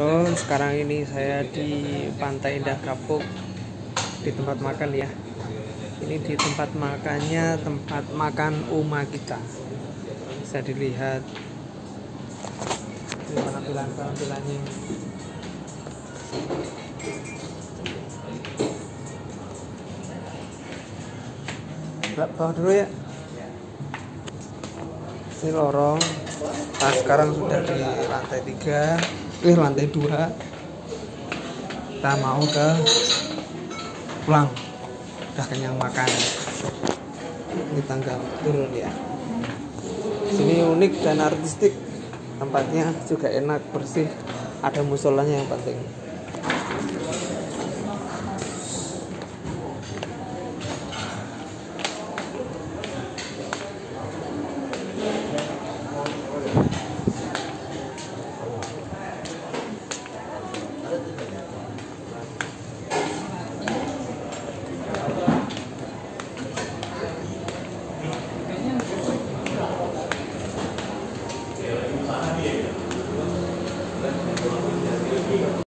Halo, sekarang ini saya di Pantai Indah Kapuk di tempat makan ya. Ini di tempat makannya tempat makan Uma kita. Bisa dilihat ini penampilan penampilannya. Bawa dulu ya. Ini lorong. Nah, sekarang sudah di lantai 3 eh lantai 2 kita mau ke pulang. Udah kenyang makan. Ini tangga turun ya. Sini unik dan artistik. Tempatnya juga enak bersih. Ada musolanya yang penting खाना भी है